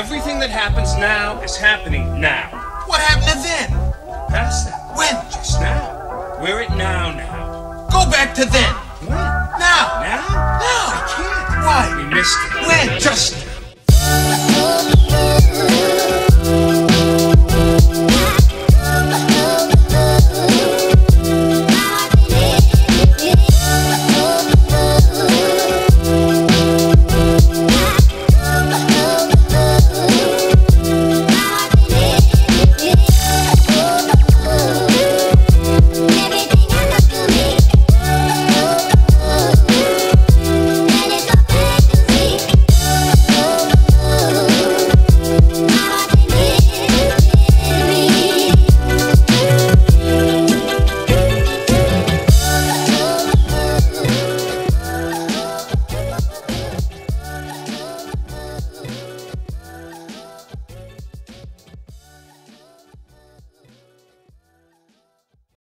Everything that happens now is happening now. What happened to then? Past that. When? Just now. We're it now now. Go back to then. When? Now. Now? Now. I can't. Why? We missed it. When? Just now.